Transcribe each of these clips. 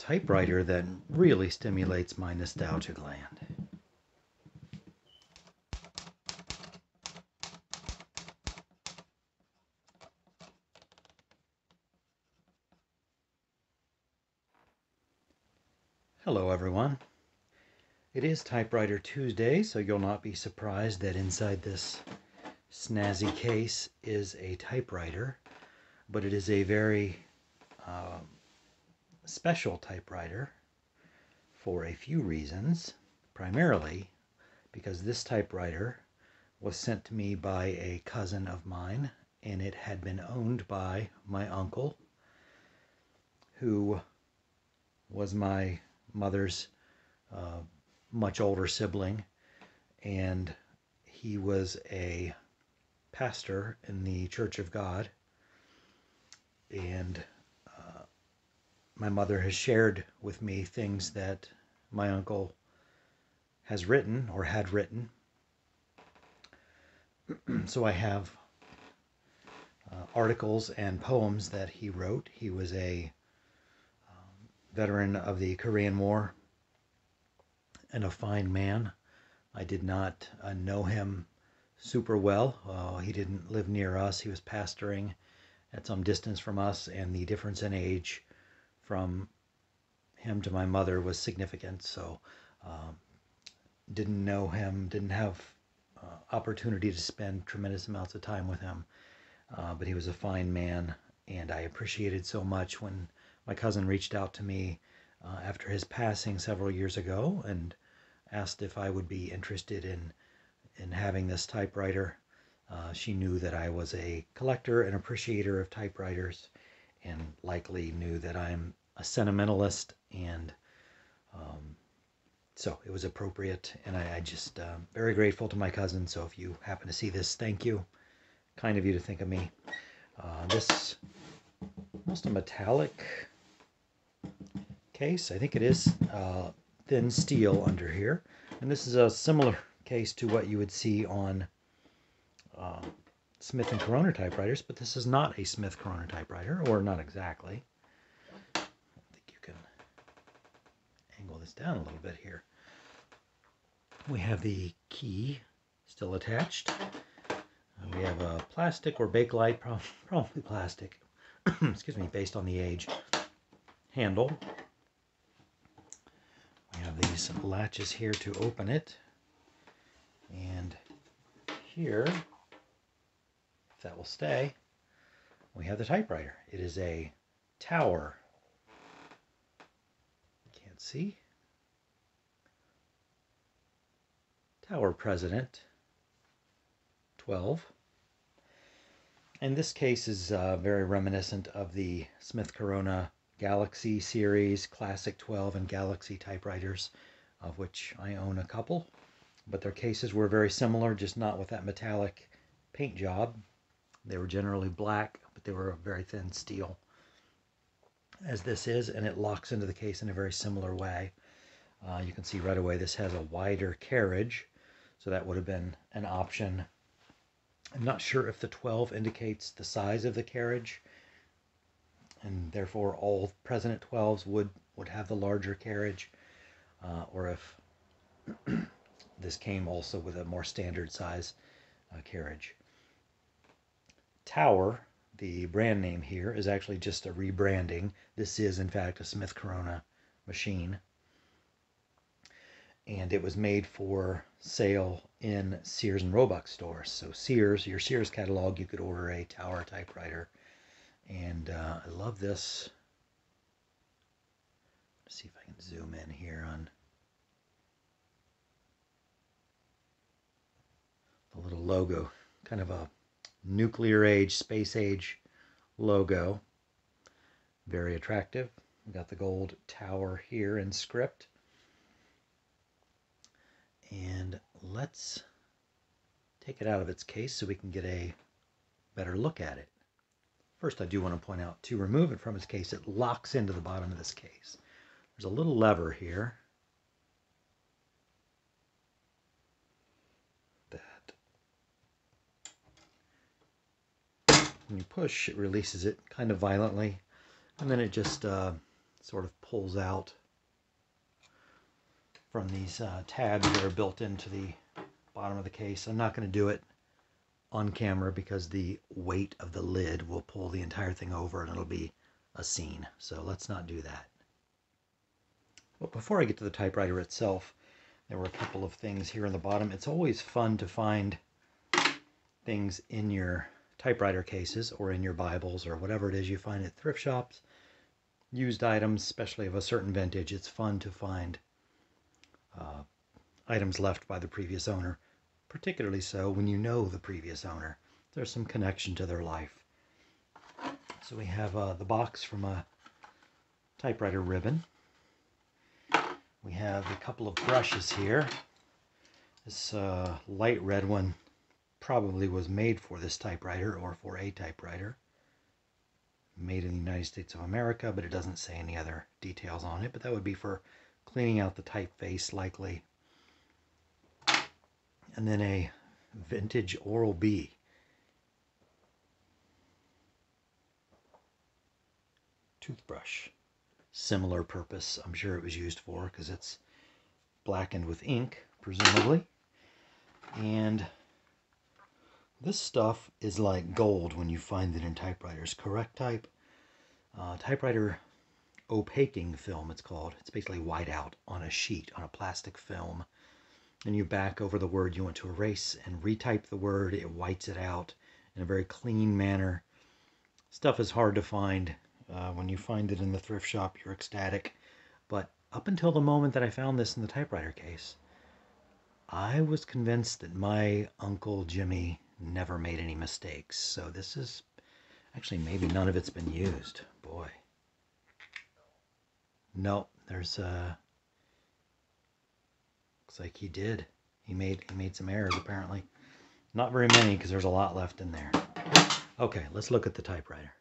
typewriter that really stimulates my nostalgia gland. Hello everyone. It is Typewriter Tuesday, so you'll not be surprised that inside this snazzy case is a typewriter, but it is a very special typewriter for a few reasons. Primarily because this typewriter was sent to me by a cousin of mine and it had been owned by my uncle who was my mother's uh, much older sibling and he was a pastor in the Church of God and my mother has shared with me things that my uncle has written or had written. so I have uh, articles and poems that he wrote. He was a um, veteran of the Korean War and a fine man. I did not uh, know him super well. Uh, he didn't live near us. He was pastoring at some distance from us, and the difference in age from him to my mother was significant. So, um, didn't know him, didn't have uh, opportunity to spend tremendous amounts of time with him. Uh, but he was a fine man, and I appreciated so much when my cousin reached out to me uh, after his passing several years ago and asked if I would be interested in in having this typewriter. Uh, she knew that I was a collector and appreciator of typewriters, and likely knew that I'm a sentimentalist, and um, so it was appropriate. And I, I just uh, very grateful to my cousin. So if you happen to see this, thank you. Kind of you to think of me. Uh, this almost a metallic case. I think it is uh, thin steel under here, and this is a similar case to what you would see on uh, Smith and Corona typewriters, but this is not a Smith Corona typewriter, or not exactly. This down a little bit here. We have the key still attached. We have a plastic or Bakelite, probably plastic, excuse me, based on the age, handle. We have these latches here to open it. And here, if that will stay, we have the typewriter. It is a tower. Can't see. Tower President 12. And this case is uh, very reminiscent of the Smith Corona Galaxy series, Classic 12 and Galaxy typewriters, of which I own a couple. But their cases were very similar, just not with that metallic paint job. They were generally black, but they were very thin steel, as this is, and it locks into the case in a very similar way. Uh, you can see right away this has a wider carriage so that would have been an option. I'm not sure if the 12 indicates the size of the carriage, and therefore all President 12s would, would have the larger carriage, uh, or if this came also with a more standard size uh, carriage. Tower, the brand name here, is actually just a rebranding. This is, in fact, a Smith Corona machine and it was made for sale in Sears and Roebuck stores. So Sears, your Sears catalog, you could order a Tower typewriter, and uh, I love this. Let's see if I can zoom in here on the little logo, kind of a nuclear age, space age logo. Very attractive. We got the gold tower here in script. And let's take it out of its case so we can get a better look at it. First, I do want to point out, to remove it from its case, it locks into the bottom of this case. There's a little lever here that when you push, it releases it kind of violently, and then it just uh, sort of pulls out from these uh, tabs that are built into the bottom of the case. I'm not going to do it on camera because the weight of the lid will pull the entire thing over and it'll be a scene. So let's not do that. But before I get to the typewriter itself, there were a couple of things here in the bottom. It's always fun to find things in your typewriter cases or in your Bibles or whatever it is you find at thrift shops. Used items, especially of a certain vintage, it's fun to find uh, items left by the previous owner, particularly so when you know the previous owner. There's some connection to their life. So we have uh, the box from a typewriter ribbon. We have a couple of brushes here. This uh, light red one probably was made for this typewriter or for a typewriter. Made in the United States of America, but it doesn't say any other details on it. But that would be for cleaning out the typeface likely. And then a vintage Oral-B. Toothbrush. Similar purpose I'm sure it was used for because it's blackened with ink, presumably. And this stuff is like gold when you find it in typewriters. Ko-Rec-Type. Uh, typewriter opaquing film, it's called. It's basically white out on a sheet, on a plastic film. And you back over the word you want to erase and retype the word. It whites it out in a very clean manner. Stuff is hard to find. Uh, when you find it in the thrift shop, you're ecstatic. But up until the moment that I found this in the typewriter case, I was convinced that my Uncle Jimmy never made any mistakes. So this is actually maybe none of it's been used. Boy. No, there's uh looks like he did. He made he made some errors apparently. Not very many because there's a lot left in there. Okay, let's look at the typewriter.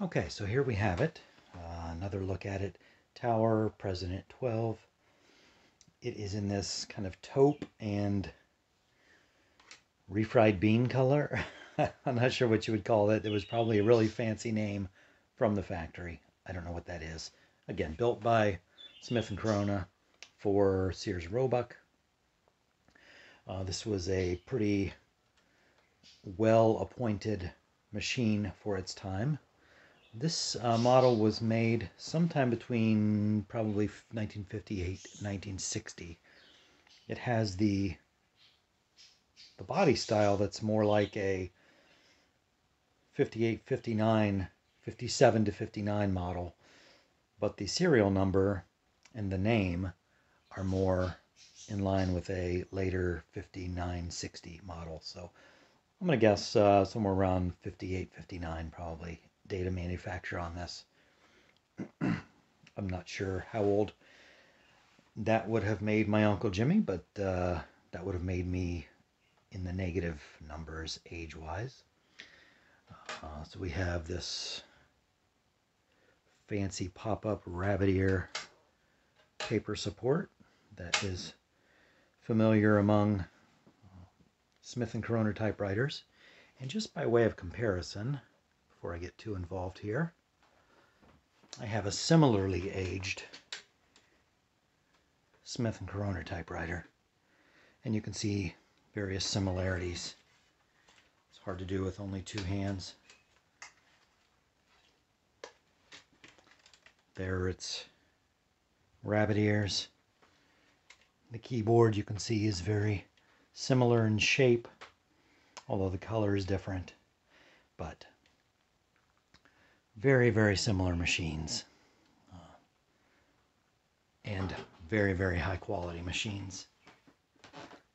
Okay, so here we have it. Uh, another look at it. Tower President 12. It is in this kind of taupe and refried bean color. I'm not sure what you would call it. It was probably a really fancy name from the factory. I don't know what that is. Again, built by Smith and Corona for Sears Roebuck. Uh, this was a pretty well appointed machine for its time. This uh, model was made sometime between probably 1958 1960. It has the the body style that's more like a 58, 59, 57 to 59 model, but the serial number and the name are more in line with a later 5960 model. So I'm going to guess uh, somewhere around 58, 59 probably data manufacture on this. I'm not sure how old that would have made my Uncle Jimmy, but uh, that would have made me in the negative numbers age-wise. Uh, so we have this fancy pop-up rabbit ear paper support that is familiar among Smith & Corona typewriters. And just by way of comparison, before I get too involved here, I have a similarly aged Smith & Corona typewriter. And you can see various similarities. It's hard to do with only two hands. There it's rabbit ears. The keyboard you can see is very similar in shape, although the color is different. But very, very similar machines. Uh, and very, very high quality machines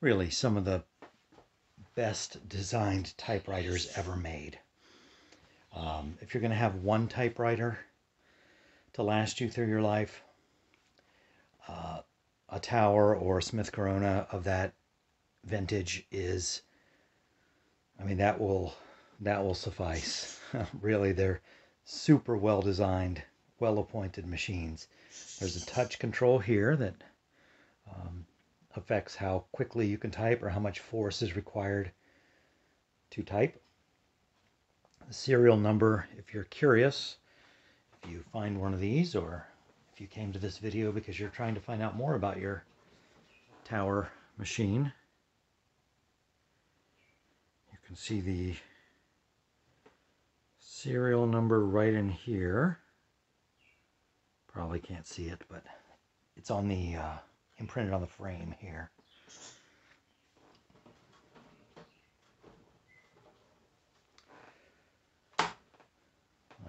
really some of the best designed typewriters ever made. Um, if you're going to have one typewriter to last you through your life, uh, a Tower or a Smith Corona of that vintage is, I mean, that will that will suffice. really, they're super well designed, well appointed machines. There's a touch control here that um, affects how quickly you can type or how much force is required to type. The serial number, if you're curious, If you find one of these or if you came to this video because you're trying to find out more about your tower machine, you can see the serial number right in here. Probably can't see it, but it's on the uh, imprinted on the frame here.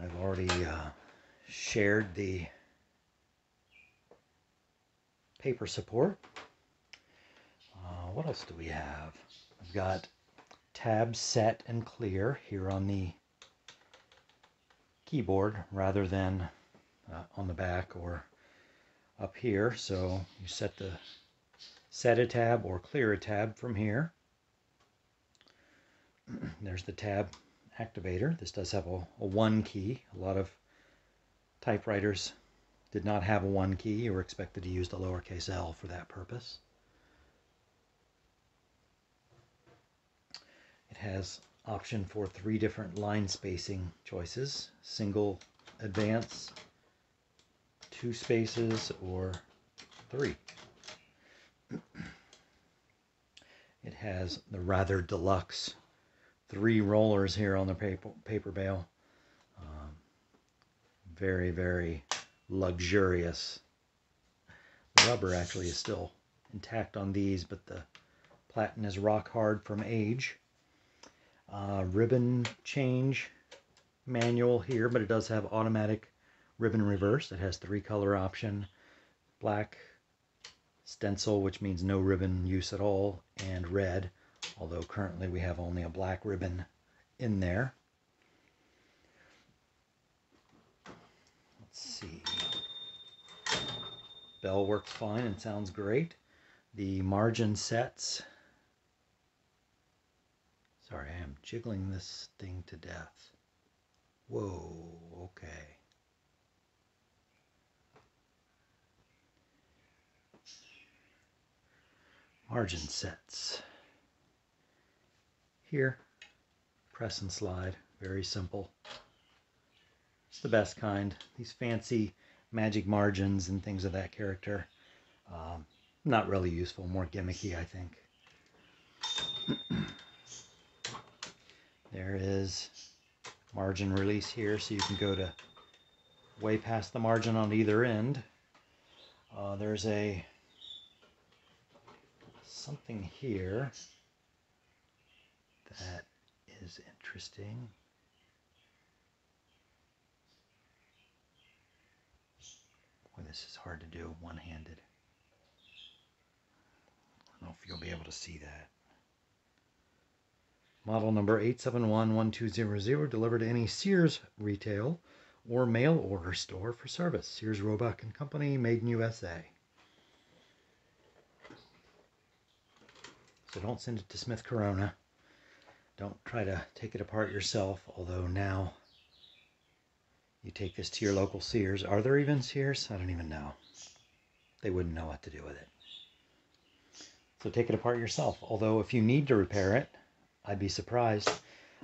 I've already uh, shared the paper support. Uh, what else do we have? I've got tab set and clear here on the keyboard rather than uh, on the back or up here. So you set the set a tab or clear a tab from here. There's the tab activator. This does have a, a one key. A lot of typewriters did not have a one key. You were expected to use the lowercase l for that purpose. It has option for three different line spacing choices. Single, advance, two spaces, or three. It has the rather deluxe three rollers here on the paper, paper bail. Very, very luxurious. The rubber actually is still intact on these, but the platen is rock hard from age. Uh, ribbon change manual here, but it does have automatic ribbon reverse. It has three color option, black, stencil, which means no ribbon use at all, and red although currently we have only a black ribbon in there. Let's see. Bell works fine and sounds great. The margin sets. Sorry, I am jiggling this thing to death. Whoa, okay. Margin sets. Here, press and slide, very simple. It's the best kind. These fancy magic margins and things of that character, um, not really useful, more gimmicky, I think. there is margin release here, so you can go to way past the margin on either end. Uh, there's a something here that is interesting. This is hard to do one-handed. I don't know if you'll be able to see that. Model number 8711200 delivered to any Sears retail or mail order store for service. Sears Roebuck and Company, made in USA. So don't send it to Smith Corona. Don't try to take it apart yourself, although now you take this to your local Sears. Are there even Sears? I don't even know. They wouldn't know what to do with it. So take it apart yourself. Although if you need to repair it, I'd be surprised.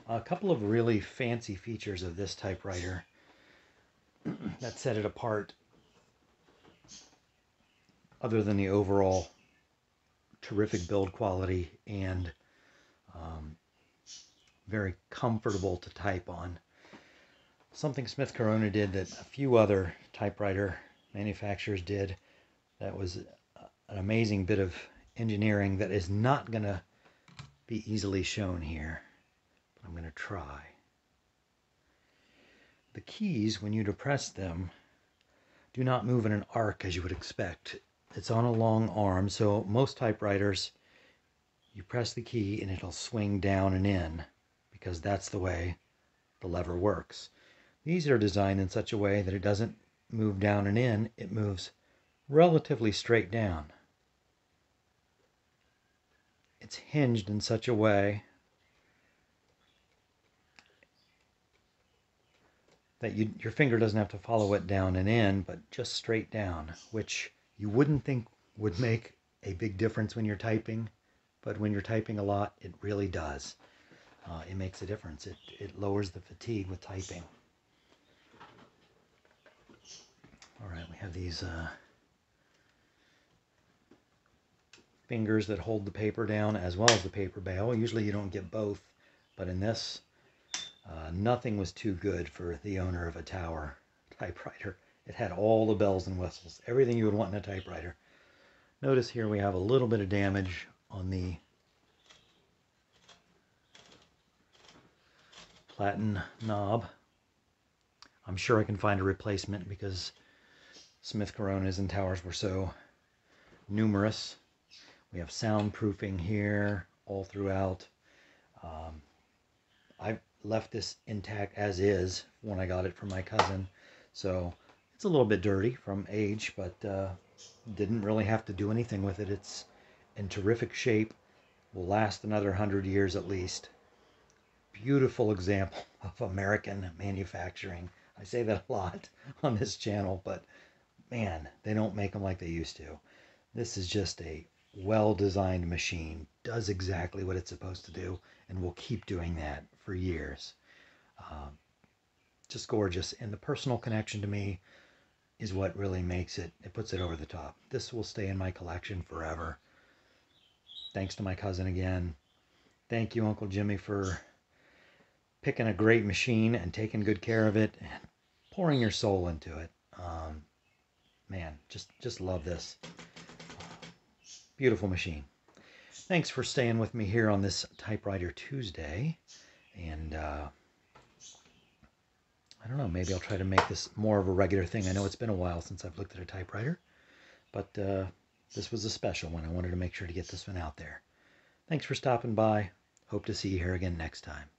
A couple of really fancy features of this typewriter that set it apart other than the overall terrific build quality and um, very comfortable to type on. Something Smith Corona did that a few other typewriter manufacturers did that was an amazing bit of engineering that is not going to be easily shown here. But I'm going to try. The keys, when you depress them, do not move in an arc as you would expect. It's on a long arm, so most typewriters, you press the key and it'll swing down and in because that's the way the lever works. These are designed in such a way that it doesn't move down and in, it moves relatively straight down. It's hinged in such a way that you, your finger doesn't have to follow it down and in, but just straight down, which you wouldn't think would make a big difference when you're typing, but when you're typing a lot, it really does uh, it makes a difference. It, it lowers the fatigue with typing. Have these uh, fingers that hold the paper down as well as the paper bail. Usually you don't get both, but in this, uh, nothing was too good for the owner of a Tower typewriter. It had all the bells and whistles, everything you would want in a typewriter. Notice here we have a little bit of damage on the platen knob. I'm sure I can find a replacement because Smith Coronas and towers were so numerous. We have soundproofing here all throughout. Um, I left this intact as is when I got it from my cousin. So it's a little bit dirty from age, but uh, didn't really have to do anything with it. It's in terrific shape, will last another hundred years at least. Beautiful example of American manufacturing. I say that a lot on this channel, but man, they don't make them like they used to. This is just a well-designed machine, does exactly what it's supposed to do, and will keep doing that for years. Um, just gorgeous, and the personal connection to me is what really makes it, it puts it over the top. This will stay in my collection forever. Thanks to my cousin again. Thank you, Uncle Jimmy, for picking a great machine and taking good care of it and pouring your soul into it. Um, man, just just love this. Beautiful machine. Thanks for staying with me here on this Typewriter Tuesday. And uh, I don't know, maybe I'll try to make this more of a regular thing. I know it's been a while since I've looked at a typewriter, but uh, this was a special one. I wanted to make sure to get this one out there. Thanks for stopping by. Hope to see you here again next time.